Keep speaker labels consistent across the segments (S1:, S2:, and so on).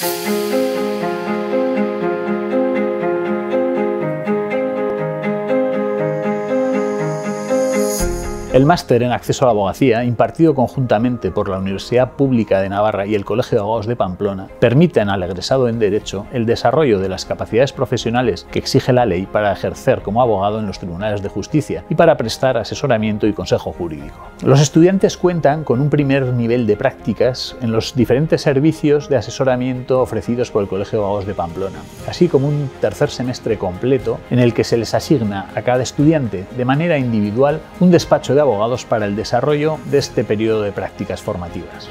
S1: thank you El máster en acceso a la abogacía, impartido conjuntamente por la Universidad Pública de Navarra y el Colegio de Abogados de Pamplona, permiten al egresado en Derecho el desarrollo de las capacidades profesionales que exige la ley para ejercer como abogado en los tribunales de justicia y para prestar asesoramiento y consejo jurídico. Los estudiantes cuentan con un primer nivel de prácticas en los diferentes servicios de asesoramiento ofrecidos por el Colegio de Abogados de Pamplona, así como un tercer semestre completo en el que se les asigna a cada estudiante de manera individual un despacho abogados para el desarrollo de este periodo de prácticas formativas.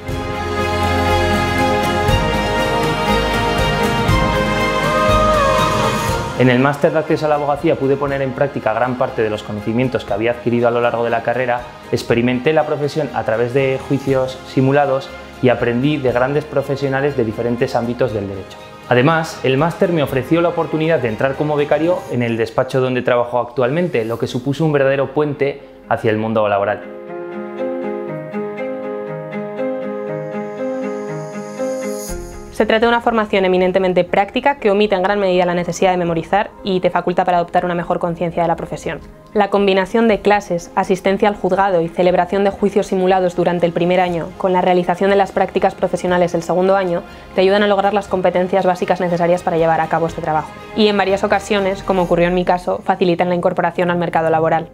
S2: En el máster de acceso a la abogacía pude poner en práctica gran parte de los conocimientos que había adquirido a lo largo de la carrera, experimenté la profesión a través de juicios simulados y aprendí de grandes profesionales de diferentes ámbitos del derecho. Además, el máster me ofreció la oportunidad de entrar como becario en el despacho donde trabajo actualmente, lo que supuso un verdadero puente hacia el mundo laboral.
S3: Se trata de una formación eminentemente práctica que omite en gran medida la necesidad de memorizar y te faculta para adoptar una mejor conciencia de la profesión. La combinación de clases, asistencia al juzgado y celebración de juicios simulados durante el primer año con la realización de las prácticas profesionales el segundo año te ayudan a lograr las competencias básicas necesarias para llevar a cabo este trabajo. Y en varias ocasiones, como ocurrió en mi caso, facilitan la incorporación al mercado laboral.